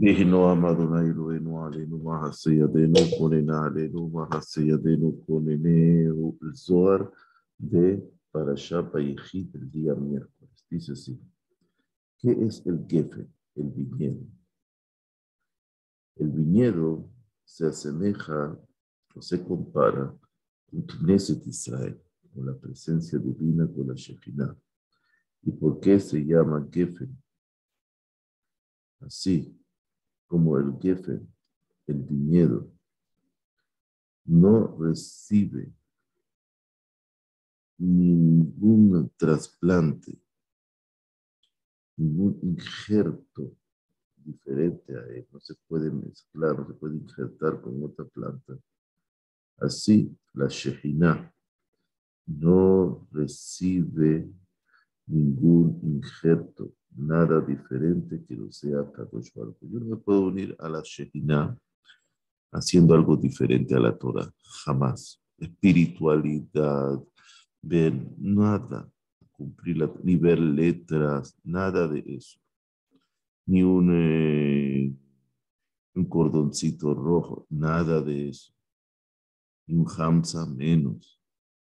Vihino Amadonai Luenu Alenu Mahaseyadenu Konena Alenu Mahaseyadenu Koneneu el Zohar de Parashá Payijit el día miércoles. Dice así. ¿Qué es el Gefen? El viñedo. El viñedo se asemeja o se compara con Knesset Israel, con la presencia divina, con la Shekinah. ¿Y por qué se llama Gefen? Así, como el jefe, el viñedo, no recibe ningún trasplante, ningún injerto diferente a él, no se puede mezclar, no se puede injertar con otra planta. Así, la Shejina no recibe ningún injerto nada diferente que no sea Kadosh Baruch. Yo no me puedo unir a la Shekinah haciendo algo diferente a la Torah, jamás. Espiritualidad, ver nada, cumplir ni ver letras, nada de eso. Ni un, eh, un cordoncito rojo, nada de eso. Ni un Hamza menos.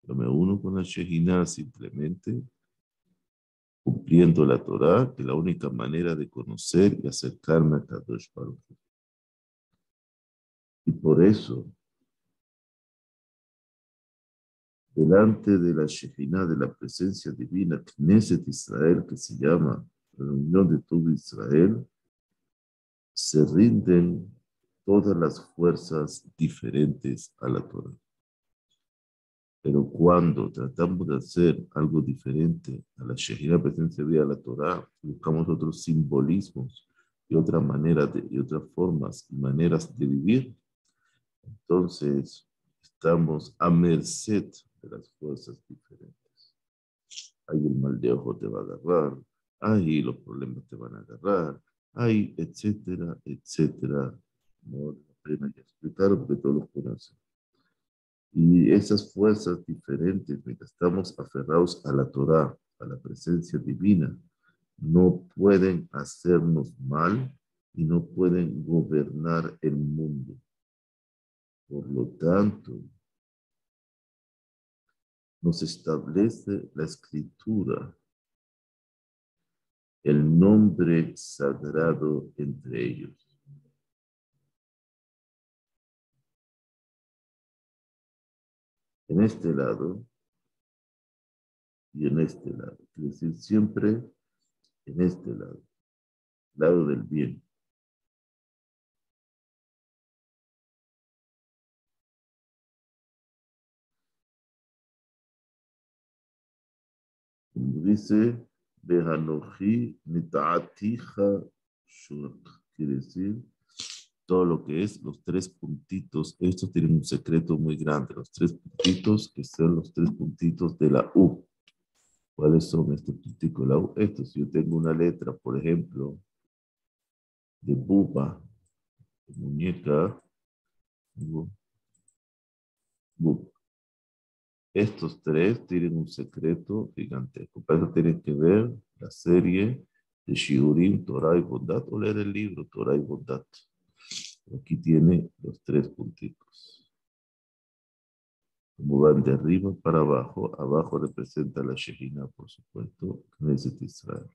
Yo me uno con la Shekinah simplemente cumpliendo la Torah, que la única manera de conocer y acercarme a Kadosh Baruch. Y por eso, delante de la Shekhinah, de la presencia divina, Knesset Israel, que se llama reunión de todo Israel, se rinden todas las fuerzas diferentes a la Torah. Pero cuando tratamos de hacer algo diferente a la Shehina presencia de la Torah, buscamos otros simbolismos y otra manera de, y otras formas y maneras de vivir, entonces estamos a merced de las fuerzas diferentes. Ahí el mal de ojo te va a agarrar, ahí los problemas te van a agarrar, ahí, etcétera, etcétera. No vale la pena explicar porque todos los conocen. Y esas fuerzas diferentes, mientras estamos aferrados a la Torah, a la presencia divina, no pueden hacernos mal y no pueden gobernar el mundo. Por lo tanto, nos establece la escritura el nombre sagrado entre ellos. En este lado y en este lado. Es decir, siempre en este lado, lado del bien. Como dice, Behanoji Nitaatija Shurk, quiere decir, todo lo que es los tres puntitos. Estos tienen un secreto muy grande. Los tres puntitos que son los tres puntitos de la U. ¿Cuáles son estos puntitos de la U? Estos, si yo tengo una letra, por ejemplo, de buba, de muñeca, Estos tres tienen un secreto gigantesco. Para eso tienen que ver la serie de Shiurim, Torah y Bondat o leer el libro Torah y Bondat. Aquí tiene los tres puntitos. Como van de arriba para abajo, abajo representa la Shejina, por supuesto, Knesset Israel.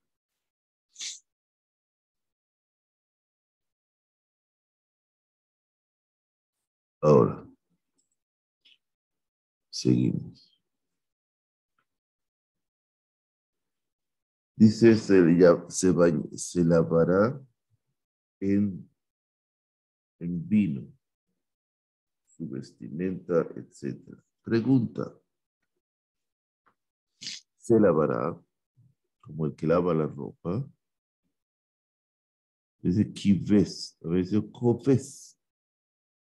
Ahora, seguimos. Dice, se, se, se lavará en en vino, su vestimenta, etc. Pregunta, ¿se lavará como el que lava la ropa? Dice kives, a veces koves.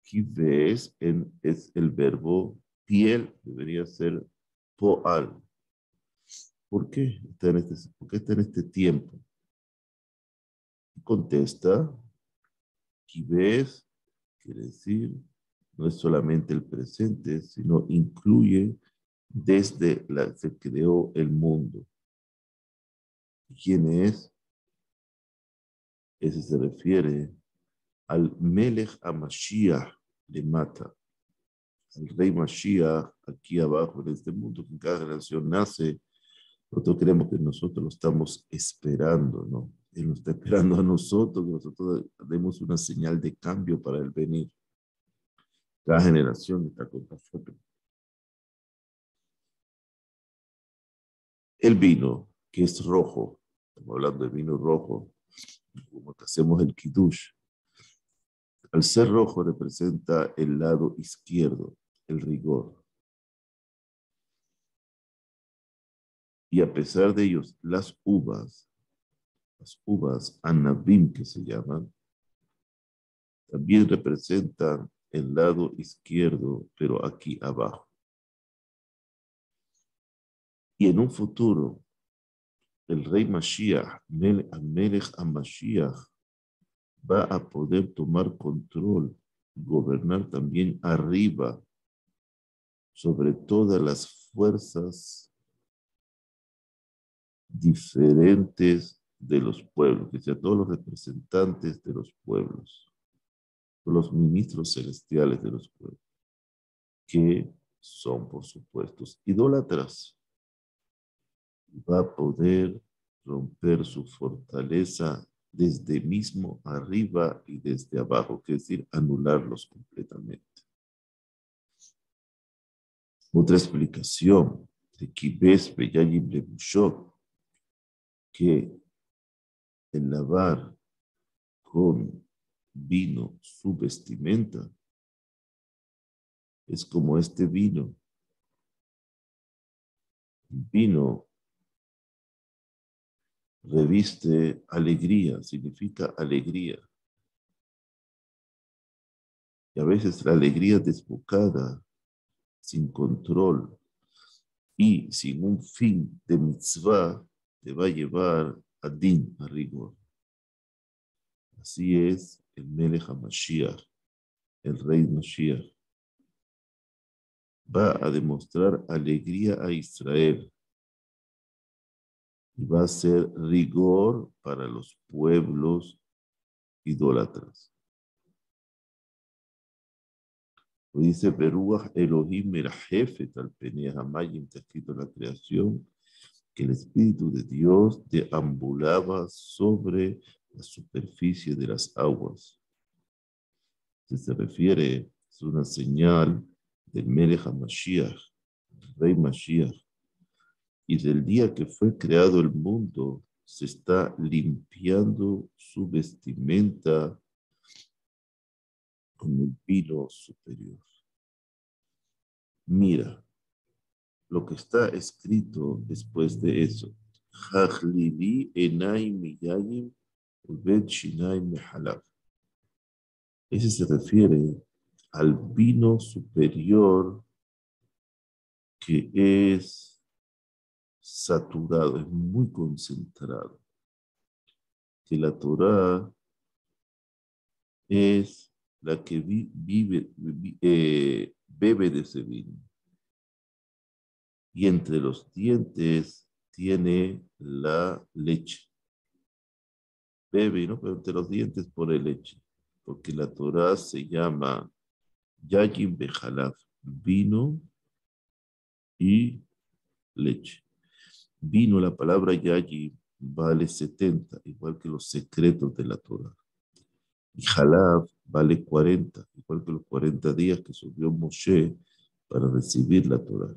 Kives es el verbo piel, debería ser poal. ¿Por qué está en este, por qué está en este tiempo? Contesta, ves, quiere decir, no es solamente el presente, sino incluye desde la se creó el mundo. ¿Quién es? Ese se refiere al Melech Amashiach de mata. Al rey Mashiach aquí abajo en este mundo que en cada generación nace. Nosotros creemos que nosotros lo estamos esperando, ¿no? Él nos está esperando a nosotros, que nosotros demos una señal de cambio para el venir. Cada generación está con nosotros. El vino, que es rojo, estamos hablando de vino rojo, como que hacemos el kiddush. Al ser rojo representa el lado izquierdo, el rigor. Y a pesar de ellos, las uvas, las uvas anabim que se llaman, también representan el lado izquierdo, pero aquí abajo. Y en un futuro, el rey Mashiach, Melech Mashiach, va a poder tomar control, gobernar también arriba sobre todas las fuerzas diferentes de los pueblos, que sea todos los representantes de los pueblos, los ministros celestiales de los pueblos, que son, por supuesto, idólatras va a poder romper su fortaleza desde mismo arriba y desde abajo, que es decir, anularlos completamente. Otra explicación de Kibes Beyayim que el lavar con vino su vestimenta es como este vino. vino reviste alegría, significa alegría. Y a veces la alegría desbocada, sin control y sin un fin de mitzvah, te va a llevar a din, a rigor. Así es el Melech HaMashiach, el rey Mashiach. Va a demostrar alegría a Israel y va a ser rigor para los pueblos idólatras. Dice Beruach Elohim el jefe tal Hamayim, está escrito en la creación, que el Espíritu de Dios deambulaba sobre la superficie de las aguas. Si se refiere, es una señal del Melech HaMashiach, Rey Mashiach, y del día que fue creado el mundo, se está limpiando su vestimenta con el vino superior. Mira lo que está escrito después de eso. Ese se refiere al vino superior que es saturado, es muy concentrado. Que la Torah es la que vive, eh, bebe de ese vino. Y entre los dientes tiene la leche. Bebe, ¿no? Pero entre los dientes pone leche. Porque la Torah se llama Yajim Bejalaf, vino y leche. Vino la palabra Yayi vale 70, igual que los secretos de la Torah. Y Jalab vale 40, igual que los 40 días que subió Moshe para recibir la Torah.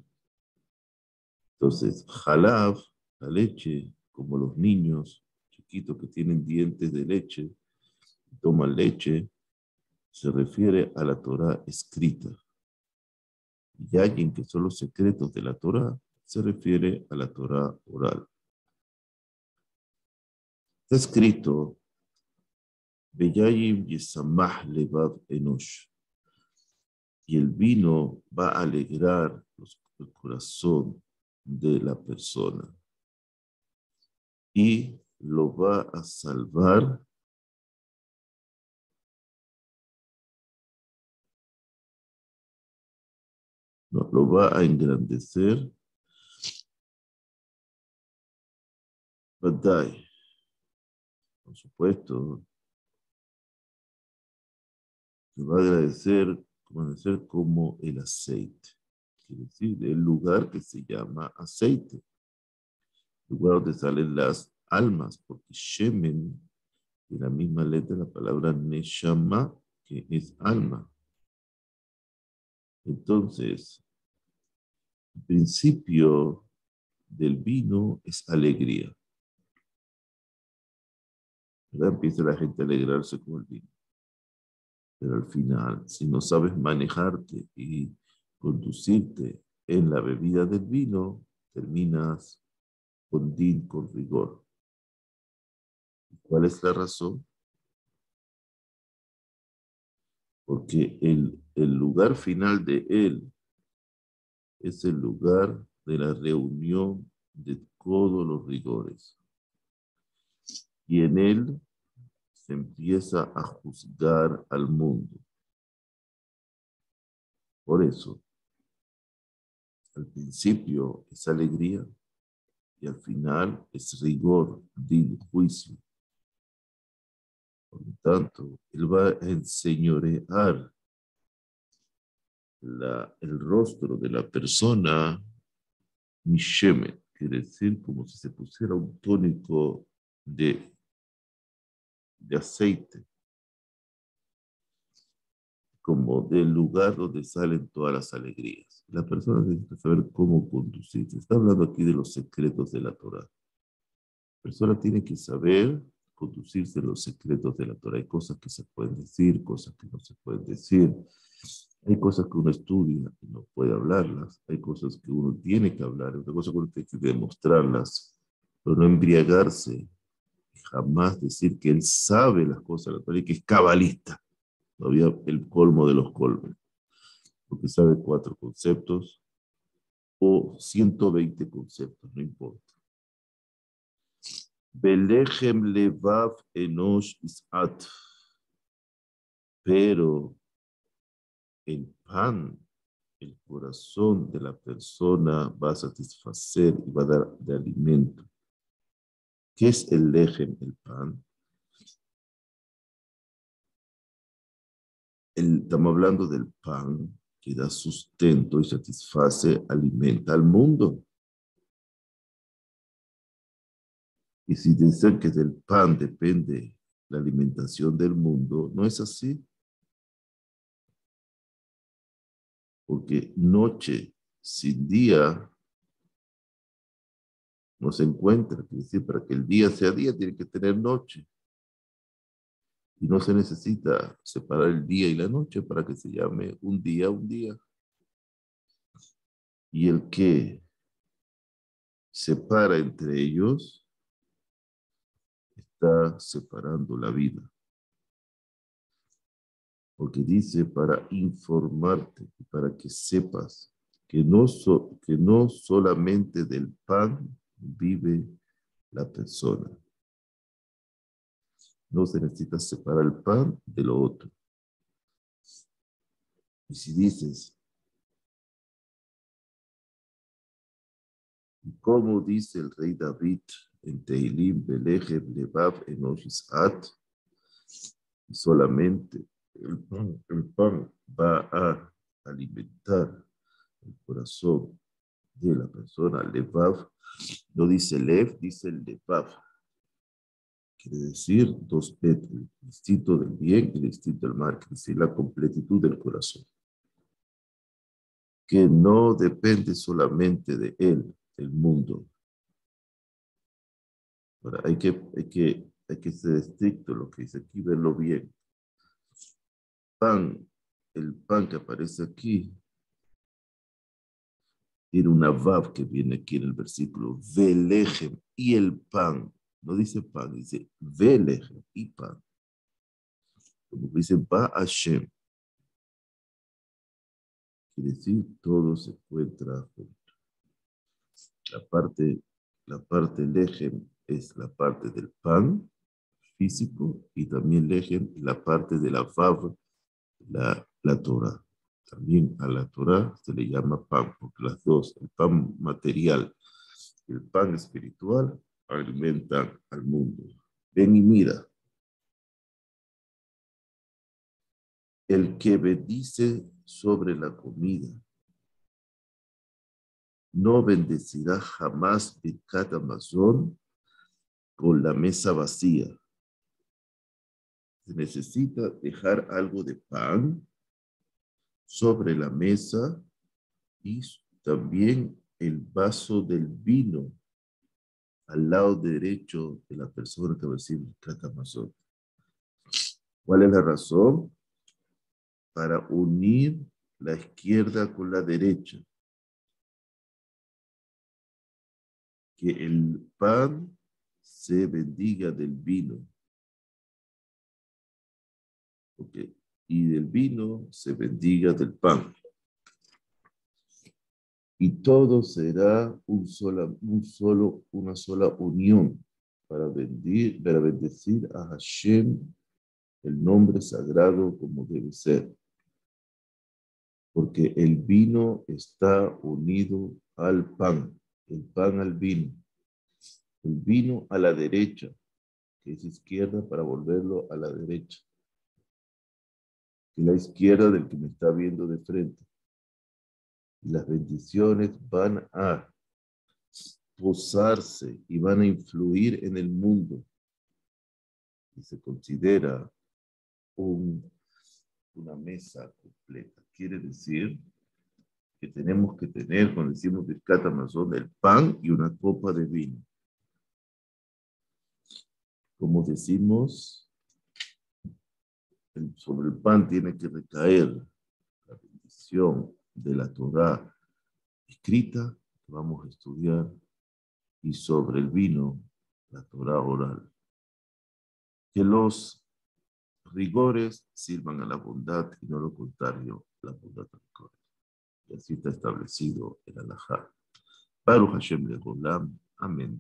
Entonces, Jalab, la leche, como los niños chiquitos que tienen dientes de leche, toman leche, se refiere a la Torah escrita. Y alguien que son los secretos de la Torah, se refiere a la Torah oral. Está escrito, Beyayim Yesamah Levav Enosh. Y el vino va a alegrar el corazón de la persona y lo va a salvar No, lo va a engrandecer. Badai. Por supuesto. Se va a agradecer, agradecer como el aceite. Quiere decir, el lugar que se llama aceite. Lugar donde salen las almas, porque Shemen, de la misma letra, la palabra Neshama, que es alma. Entonces, el principio del vino es alegría. Empieza la gente a alegrarse con el vino. Pero al final, si no sabes manejarte y conducirte en la bebida del vino, terminas con din, con rigor. ¿Cuál es la razón? Porque el, el lugar final de él es el lugar de la reunión de todos los rigores. Y en él se empieza a juzgar al mundo. Por eso, al principio es alegría y al final es rigor, din, juicio. Por lo tanto, él va a enseñorear la, el rostro de la persona Misheme, quiere decir como si se pusiera un tónico de, de aceite, como del lugar donde salen todas las alegrías. La persona necesita saber cómo conducirse. Está hablando aquí de los secretos de la Torah. La persona tiene que saber conducirse los secretos de la Torah. Hay cosas que se pueden decir, cosas que no se pueden decir. Hay cosas que uno estudia y no puede hablarlas. Hay cosas que uno tiene que hablar. Otra cosa que uno tiene que demostrarlas. Pero no embriagarse. Jamás decir que él sabe las cosas de la Torah y que es cabalista. Todavía el colmo de los colmos. Porque sabe cuatro conceptos o 120 conceptos, no importa. Levav enosh isat. Pero el pan, el corazón de la persona va a satisfacer y va a dar de alimento. ¿Qué es el lejem, el pan? Estamos hablando del pan que da sustento y satisface, alimenta al mundo. Y si dicen que del pan depende la alimentación del mundo, no es así. porque noche sin día no se encuentra. Es para que el día sea día tiene que tener noche. Y no se necesita separar el día y la noche para que se llame un día, un día. Y el que separa entre ellos está separando la vida porque dice para informarte, para que sepas que no, que no solamente del pan vive la persona. No se necesita separar el pan de lo otro. Y si dices, como dice el rey David en Teilim, Belejem, Levav, At, solamente el pan, va a alimentar el corazón de la persona. Levav no dice lev, dice levav. Quiere decir dos pet, el instinto del bien y el instinto del mal, quiere decir la completitud del corazón. Que no depende solamente de él, el mundo. Ahora, hay que, hay que, hay que ser estricto lo que dice aquí, verlo bien pan, el pan que aparece aquí, tiene una vav que viene aquí en el versículo, velejem, y el pan, no dice pan, dice velejem y pan. Como dice va Hashem. Quiere decir, todo se encuentra junto. La parte, la parte lejem es la parte del pan físico y también lejem la parte de la vav la, la Torah. También a la Torah se le llama pan, porque las dos, el pan material el pan espiritual, alimentan al mundo. Ven y mira. el que bendice sobre la comida no bendecirá jamás cada Amazon con la mesa vacía. Se necesita dejar algo de pan sobre la mesa y también el vaso del vino al lado derecho de la persona que va a decir Amazon. ¿Cuál es la razón? Para unir la izquierda con la derecha. Que el pan se bendiga del vino. Y del vino se bendiga del pan. Y todo será un solo, un solo, una sola unión para, bendir, para bendecir a Hashem el nombre sagrado como debe ser. Porque el vino está unido al pan, el pan al vino, el vino a la derecha, que es izquierda para volverlo a la derecha, que la izquierda del que me está viendo de frente. Las bendiciones van a posarse y van a influir en el mundo. Y se considera una mesa completa. Quiere decir que tenemos que tener, cuando decimos Birkat Amazon, el pan y una copa de vino. Como decimos, sobre el pan tiene que recaer la bendición de la Torah escrita que vamos a estudiar y sobre el vino la Torah oral. Que los rigores sirvan a la bondad y no lo contrario, la bondad a rigores. Y así está establecido el alajá. Baruch Hashem de Golam. Amén.